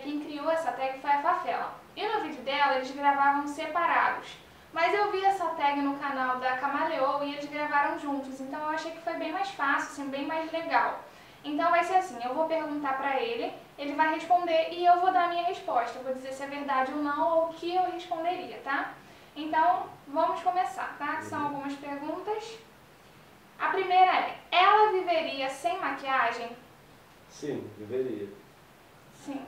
quem criou essa tag foi a Fafela. E no vídeo dela eles gravavam separados. Mas eu vi essa tag no canal da Camaleou e eles gravaram juntos, então eu achei que foi bem mais fácil, assim, bem mais legal. Então vai ser assim, eu vou perguntar pra ele, ele vai responder e eu vou dar a minha resposta. Eu vou dizer se é verdade ou não ou o que eu responderia, tá? Então, vamos começar, tá? São Uhum. algumas perguntas. A primeira é, ela viveria sem maquiagem? Sim, deveria. Sim.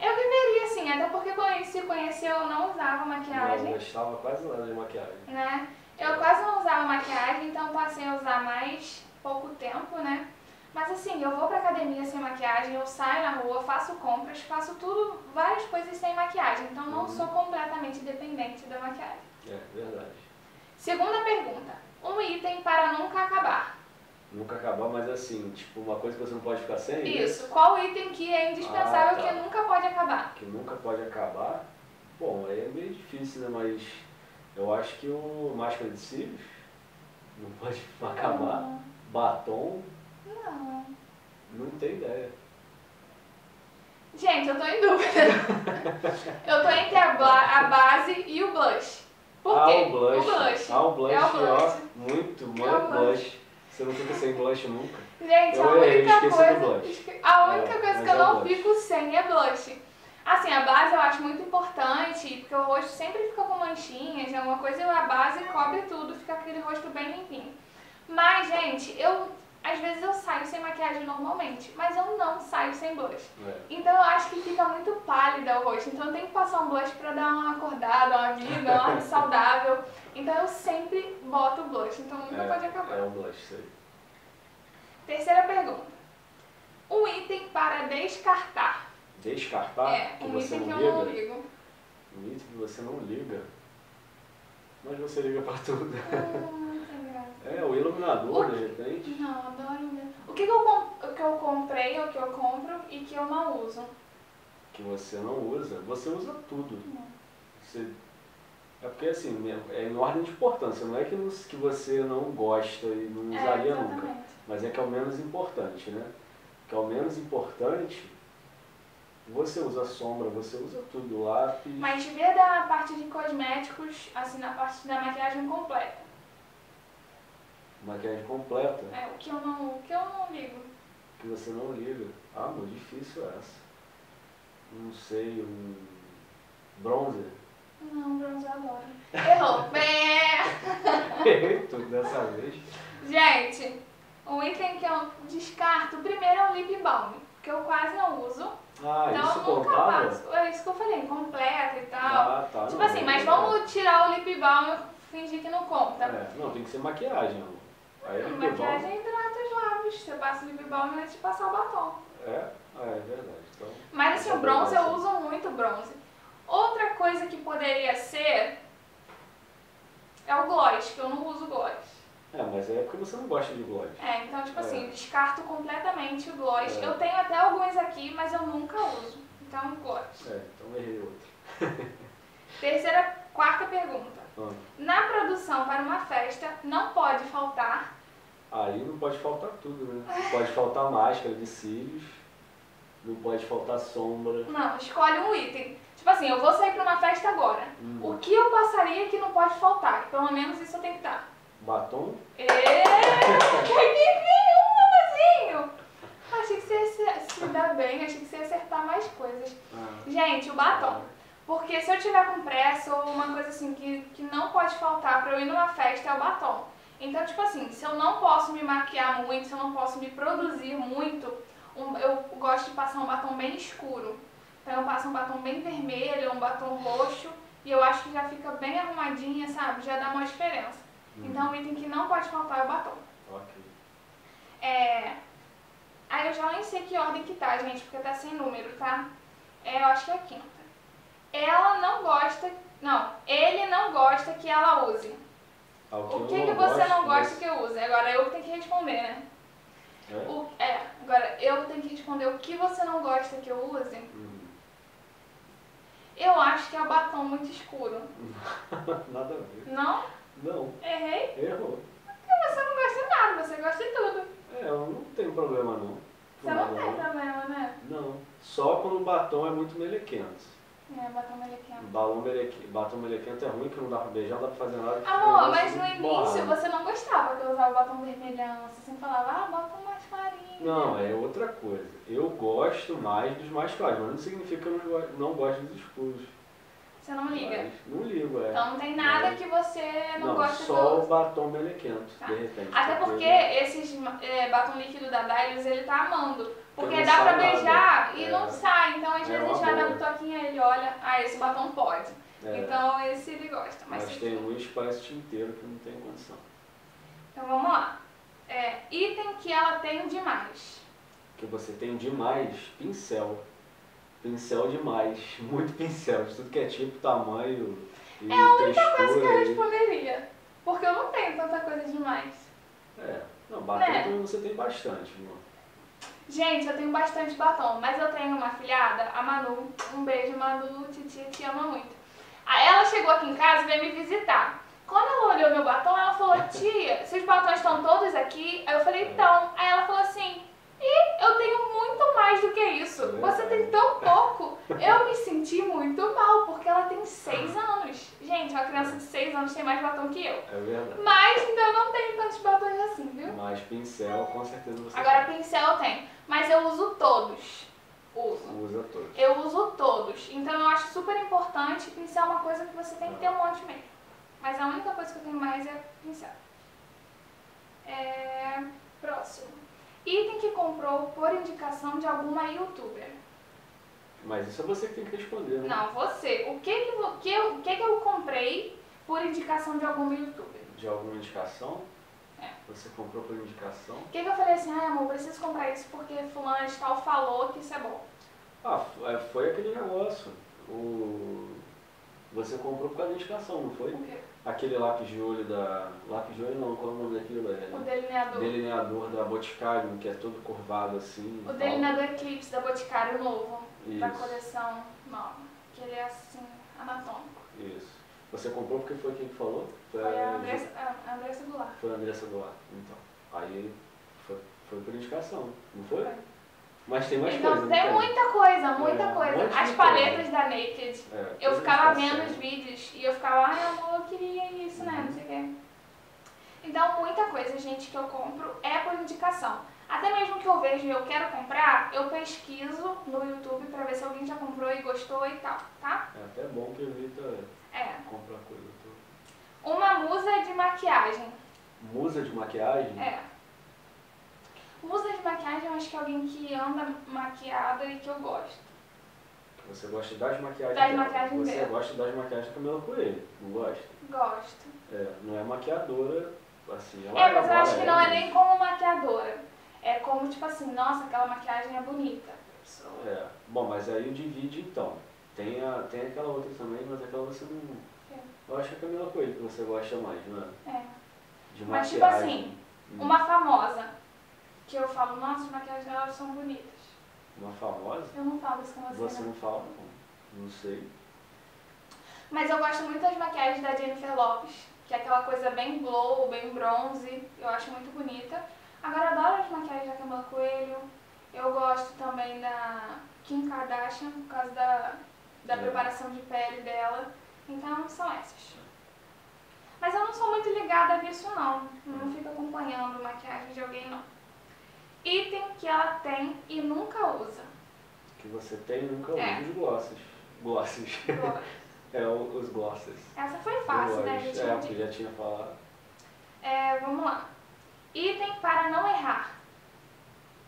Eu viveria sim, até porque quando se conheceu eu não usava Não maquiagem, gostava quase nada de maquiagem. né? Eu quase não usava maquiagem, então passei a usar mais pouco tempo, né? Mas assim, eu vou pra academia sem maquiagem, eu saio na rua, faço compras, faço tudo, várias coisas sem maquiagem, então não Uhum. sou completamente dependente da maquiagem. É, verdade. Segunda pergunta, um item para nunca acabar. Nunca acabar, mas assim, tipo, uma coisa que você não pode ficar sem. né? Isso, qual item que é indispensável Ah, tá. que nunca pode acabar? Que nunca pode acabar. Bom, aí é meio difícil, né? Mas eu acho que o máscara de cílios não pode acabar. Não, Batom, não. não tem ideia. Gente, eu tô em dúvida. eu tô entre a, a base e o blush. Por ah, quê? o blush. O blush. Ah, o blush, É o blush. ó. Muito, É muito blush. blush. Você não fica sem blush nunca. Gente, a Eu errei, única do coisa. blush. A única É, coisa que eu é não fico sem é blush. Assim, a base eu acho muito importante, porque o rosto sempre fica com manchinhas, alguma coisa, e a base cobre tudo, fica aquele rosto bem limpinho. Mas, gente, eu. Às vezes eu saio sem maquiagem normalmente, mas eu não saio sem blush. É. Então eu acho que fica muito pálida o rosto. Então eu tenho que passar um blush pra dar uma acordada, uma vida, uma vida saudável. Então eu sempre boto blush. Então nunca É, pode acabar. É o blush, aí. Terceira pergunta. Um item para descartar. Descartar, é, um item que eu não ligo. Um item que você não liga. Mas você liga pra tudo. Hum. É, o iluminador, O- de repente. Não, adoro. O que, que, eu, com- o que eu comprei, o que eu compro e que eu não uso? Que você não usa. Você usa tudo. Não. Você... É porque assim, é em ordem de importância. Não é que, que você não gosta e não É, usaria nunca. exatamente. Mas é que é o menos importante, né? Que é o menos importante, você usa sombra, você usa tudo, lápis. Mas vê da parte de cosméticos, assim, na parte da maquiagem completa. Maquiagem completa, É, o que eu não, o que eu não ligo. que você não liga. Ah, muito difícil essa. Não sei, um bronzer. Não, bronze eu adoro. Errou. Errei tudo dessa vez. Gente, o item que eu descarto primeiro é o lip balm, que eu quase não uso. Ah, então isso eu nunca contava? passo. É isso que eu falei, completa e tal. Ah, tá. tipo não, assim, mas vamos tirar o lip balm e fingir que não conta. É, não, tem que ser maquiagem, amor. Aí lip maquiagem balm. hidrata os lábios. Você passa o lip balm antes de passar o batom. É, ah, é verdade. Então, Mas assim, o bronze eu uso muito bronze. Outra coisa que poderia ser é o gloss, que eu não uso gloss. É, mas é porque você não gosta de gloss. É, então, tipo É. assim, descarto completamente o gloss. É. Eu tenho até alguns aqui, mas eu nunca uso. Então, gloss. É, então errei outro. Terceira, quarta pergunta. Ah, Na produção para uma festa, não pode faltar. Aí não pode faltar tudo, né? Não pode faltar máscara de cílios, não pode faltar sombra. Não, escolhe um item. Tipo assim, eu vou sair para uma festa agora. Hum. O que eu passaria que não pode faltar? Que pelo menos isso eu tenho que estar. Batom? Êêêê! Que vinho, Achei que você ia se, se dar bem, achei que você ia acertar mais coisas. Ah, Gente, o batom. Porque se eu tiver com pressa ou uma coisa assim que, que não pode faltar pra eu ir numa festa é o batom. Então, tipo assim, se eu não posso me maquiar muito, se eu não posso me produzir muito, eu gosto de passar um batom bem escuro. Então eu passo um batom bem vermelho, um batom roxo, e eu acho que já fica bem arrumadinha, sabe? Já dá uma diferença. hum, Então o item que não pode faltar é o batom. Ok. É... Aí eu já nem sei que ordem que tá, gente, porque tá sem número, tá? É, eu acho que é a quinta. Ela não gosta... Não, ele não gosta que ela use. O que, que você gosto, não gosta mas- que eu use? Agora eu que tenho que responder, né? É? O, é, agora eu tenho que responder o que você não gosta que eu use. Hum, Eu acho que é o batom muito escuro. Nada a ver. Não? Não, Errei? errou. Porque você não gosta de nada, você gosta de tudo. É, eu não tenho problema não. Você não tem problema, né? Não. Só quando o batom é muito melequento. É, batom melequento. Balão. Batom melequento é ruim que não dá pra beijar, não dá pra fazer nada. que Amor, mas no início você não gostava que eu usava batom vermelhão. Você sempre falava, ah, batom mais clarinho. Não, é outra coisa. Eu gosto mais dos mais claros, mas não significa que eu não go- não gosto dos escuros. Você não liga. Mas não ligo, é. Então não tem nada Mas- que você não, Não, gosta só que eu o batom melequento, Tá. de repente. Até porque esses é, batom líquido da Dylos ele tá amando. Porque dá pra sai nada. beijar e É. não sai. Então às É vezes a gente vai dar boa. um toquinho ele olha, ah, esse batom pode. É, Então esse ele gosta. Mas, mas tem uns que parece tinteiro que não tem condição. Então vamos lá. É, item que ela tem demais. Que você tem demais pincel. Pincel demais. Muito pincel. De tudo que é tipo, tamanho e É a única coisa que eu e- responderia. Porque eu não tenho tanta coisa demais. É. Não, batom Né? também você tem bastante, irmão. Gente, eu tenho bastante batom, mas eu tenho uma filhada, a Manu. Um beijo, Manu, titia te ama muito. Aí ela chegou aqui em casa e veio me visitar. Quando ela olhou meu batom, ela falou, tia, seus batons estão todos aqui? Aí eu falei, então. Aí ela falou assim, ih, eu tenho muito mais do que isso. É Você tem tão pouco. Eu me senti muito mal, porque ela tem seis anos. Gente, uma criança de seis anos tem mais batom que eu. É verdade. Mas ainda eu não tenho tantos batons assim, viu? Mas pincel, com certeza você Agora pincel eu tenho, mas eu uso todos. Uso. usa todos. Eu uso todos. Então eu acho super importante. Pincel é uma coisa que você tem que ter um monte mesmo. Mas a única coisa que eu tenho mais é pincel. É... Próximo. Item que comprou por indicação de alguma youtuber. Mas isso é você que tem que responder, né? Não, você. O que que, que o que que eu comprei por indicação de alguma youtuber? De alguma indicação? É. Você comprou por indicação? O que que eu falei assim, ai amor, preciso comprar isso porque fulano de tal falou que isso é bom. Ah, é, foi aquele negócio. O... Você comprou por causa da indicação, não foi? O quê? Aquele lápis de olho da. Lápis de olho não, qual é o nome daquilo? O É... delineador. Delineador da Boticário, que é todo curvado assim. O delineador Eclipse da Boticário novo, da Isso. coleção nova. Que ele é assim, anatômico. Isso. Você comprou porque foi quem que falou? Foi a Andressa, a Andressa Goulart. Foi a Andressa Goulart. Então. Aí foi, foi por indicação, não foi? Foi. Mas tem mais Então coisa, não tem muita coisa, muita É, um coisa. de As coisa. paletas da Naked. É, Eu coisa ficava vendo os vídeos e eu ficava, ai amor, eu queria isso, né? Não sei o quê. Então, muita coisa, gente, que eu compro é por indicação. Até mesmo que eu vejo e eu quero comprar, eu pesquiso no YouTube pra ver se alguém já comprou e gostou e tal, tá? É até bom que evita É. comprar coisa. Uma musa de maquiagem. Musa de maquiagem? É. Musa de maquiagem, eu acho que é alguém que anda maquiada e que eu gosto. Você gosta das maquiagens Das dela. maquiagens Você dela. gosta das maquiagens da Camila Coelho, não gosta? Gosto. É, não é maquiadora, assim, ela É, mas eu acho que não é mas- nem como maquiadora. É como, tipo assim, nossa, aquela maquiagem é bonita. É, bom, mas aí divide então. Tem, a, tem aquela outra também, mas aquela você não... É. Eu acho que é a Camila Coelho que você gosta mais, não é? É. De Mas, tipo maquiagem. assim, Hum. Uma famosa. Que eu falo, nossa, as maquiagens delas são bonitas. Uma famosa? Eu não falo isso com você, Você né? não fala? Não, não sei. Mas eu gosto muito das maquiagens da Jennifer Lopes, que é aquela coisa bem glow, bem bronze. Eu acho muito bonita. Agora eu adoro as maquiagens da Camila Coelho. Eu gosto também da Kim Kardashian, por causa da, da É. preparação de pele dela. Então são essas. Mas eu não sou muito ligada nisso não. Eu não fico acompanhando maquiagem de alguém não. Item que ela tem e nunca usa. Que você tem e nunca É. usa os glosses. Glosses. É, os glosses. Essa foi fácil, né? Gente é, porque já tinha falado. É, vamos lá. Item para não errar.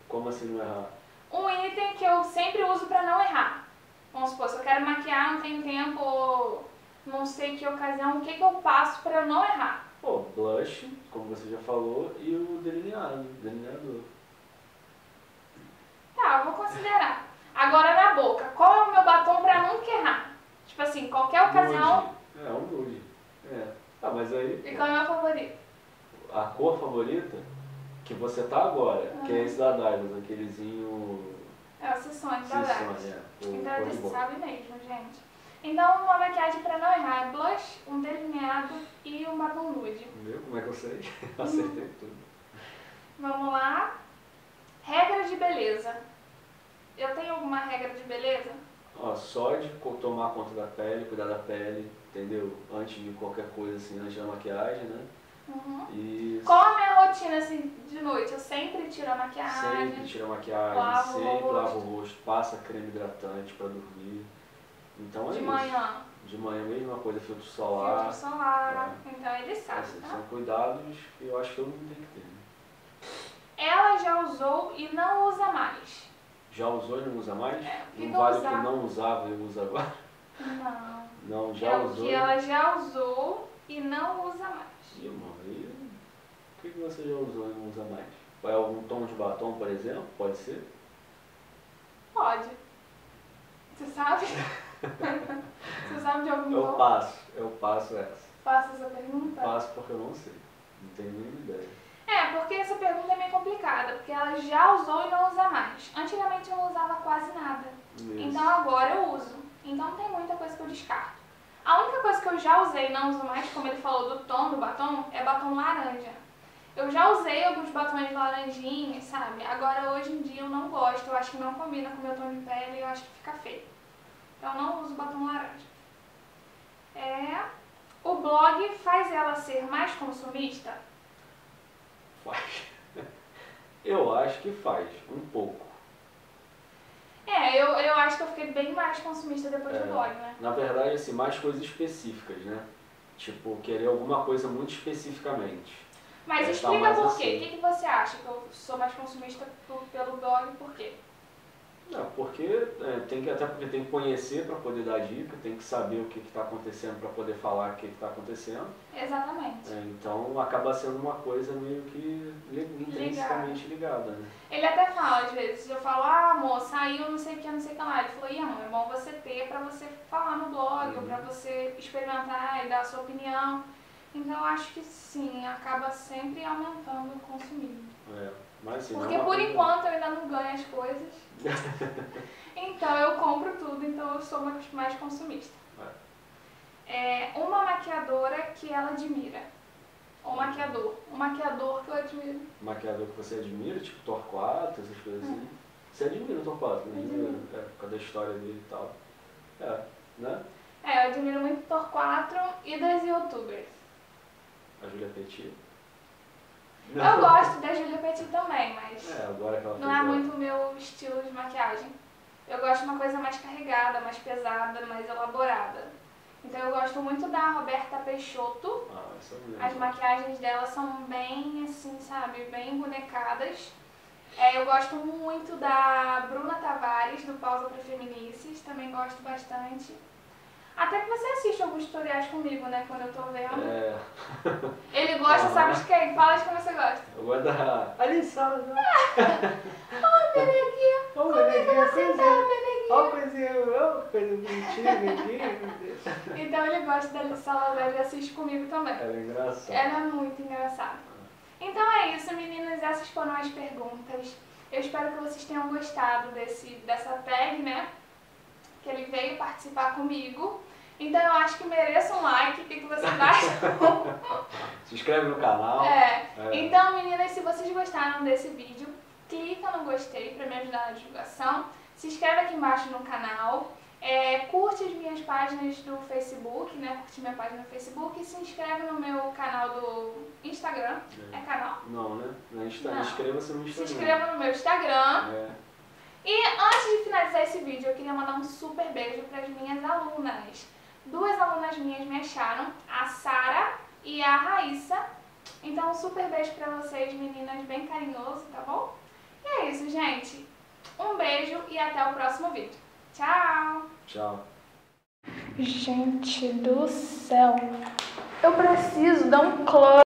Como assim não errar? Um item que eu sempre uso para não errar. Vamos supor, se eu quero maquiar, não tenho tempo, não sei que ocasião, o que, que eu passo para eu não errar? Pô, blush, como você já falou, e o delineado, delineador. Tá, vou considerar. Agora na boca, qual é o meu batom para nunca errar? Tipo assim, qualquer ocasião. Nude. É, um nude. É. Ah, mas aí, E qual é o meu favorito? a cor favorita, que você tá agora, que é Uhum. esse da Dylos, aquelezinho... É o Sissone da Dax. é. O Então boca. sabe mesmo, gente. Então, uma maquiagem para não errar, blush, um delineado e um batom nude. Viu como é que eu sei? Acertei tudo. Vamos lá. Regra de beleza. Eu tenho alguma regra de beleza? Ó, só de tomar conta da pele, cuidar da pele, entendeu? Antes de qualquer coisa assim, antes da maquiagem, né? Uhum. E Qual a minha rotina assim de noite? Eu sempre tiro a maquiagem. sempre tira a maquiagem, lavo o sempre rosto. lava o rosto, passa creme hidratante pra dormir. Então é De isso. manhã, De manhã mesma coisa, filtro solar. filtro solar. Então ele sabe, Esses tá? São cuidados que eu acho que todo mundo tem que ter. né? Ela já usou e não usa mais. Já usou e não usa mais? É, não vale usar? que não usava e usa agora? Não. Não, já é o usou. que ela já usou e não usa mais. Ih, mano, aí, o que, você já usou e não usa mais? É algum tom de batom, por exemplo? Pode ser? Pode. Você sabe? Você sabe de algum Eu tom? passo, eu passo essa. Faça essa pergunta. Passo porque eu não sei. Não tenho nenhuma ideia. É, porque essa pergunta é meio complicada, porque ela já usou e não usa mais. Antigamente eu não usava quase nada. Isso. Então agora eu uso. Então tem muita coisa que eu descarto. A única coisa que eu já usei e não uso mais, como ele falou do tom do batom, é batom laranja. Eu já usei alguns batons laranjinhas, sabe? Agora hoje em dia eu não gosto, eu acho que não combina com o meu tom de pele e eu acho que fica feio. Então eu não uso batom laranja. É. O blog faz ela ser mais consumista? Faz. Eu acho que faz, um pouco. É, eu, eu acho que eu fiquei bem mais consumista depois É. do blog, né? Na verdade, assim, mais coisas específicas, né? Tipo, querer alguma coisa muito especificamente. Mas É, explica por assim. quê. O que, que você acha que eu sou mais consumista por- pelo blog por quê? Não, porque é, tem que até porque tem que conhecer para poder dar dica, tem que saber o que está acontecendo para poder falar o que está acontecendo. Exatamente. É, então acaba sendo uma coisa meio que intrinsecamente ligada, né? Ele até fala às vezes, eu falo, ah amor, saiu não sei o que, não sei o que lá. Ele falou, amor, é bom você ter pra você falar no blog, Uhum. pra você experimentar e dar a sua opinião. Então acho que sim, acaba sempre aumentando o consumismo. É, mas não é Porque por coisa- enquanto eu ainda não ganho as coisas. então eu compro tudo, então eu sou mais- consumista. É, uma maquiadora que ela admira. Ou maquiador. Um maquiador que eu admiro. maquiador que você admira, tipo Torquato, essas coisas assim. Você admira o Torquato, né? Admiro. É, por causa da história dele e tal. É, né? É, eu admiro muito Torquato e das youtubers. A Julia Petit. Eu gosto da Julia Petit também, mas É, agora que ela não é muito o meu estilo de maquiagem. Eu gosto de uma coisa mais carregada, mais pesada, mais elaborada. Então eu gosto muito da Roberta Peixoto. Ah, essa lembro. As maquiagens dela são bem assim, sabe, bem bonecadas. É, eu gosto muito da Bruna Tavares, do Pausa para Feminices, também gosto bastante. Até que você assiste tutoriais comigo, né, quando eu tô vendo. É, Ele gosta, sabe de quem? Fala de quem você gosta. eu gosto da. Beneguinha, Ô, como é que Beneguinha, tá, Beneguinha? Ó, coisinha, ó, coisa bonitinha aqui. Então ele gosta da Alice Salazar e assiste comigo também. Ela é engraçada. Ela é muito engraçada. Então é isso, meninas. Essas foram as perguntas. Eu espero que vocês tenham gostado desse, dessa tag, né? Que ele veio participar comigo. Então eu acho que mereço um like. O que, que vocês acham? Se inscreve no canal. é. É. Então, meninas, se vocês gostaram desse vídeo, clica no gostei para me ajudar na divulgação. Se inscreve aqui embaixo no canal. É, curte as minhas páginas do Facebook, né? Curte minha página no Facebook e se inscreve no meu canal do Instagram. É canal? Não, né? Na Insta... Não. Inscreva-se no Se Instagram. inscreva no meu Instagram. É. E antes de finalizar esse vídeo, eu queria mandar um super beijo para as minhas alunas. Duas alunas minhas me acharam, a Sara e a Raíssa. Então, um super beijo para vocês, meninas, bem carinhoso, tá bom? E é isso, gente. Um beijo e até o próximo vídeo. Tchau! Tchau. Gente do céu, eu preciso dar um close.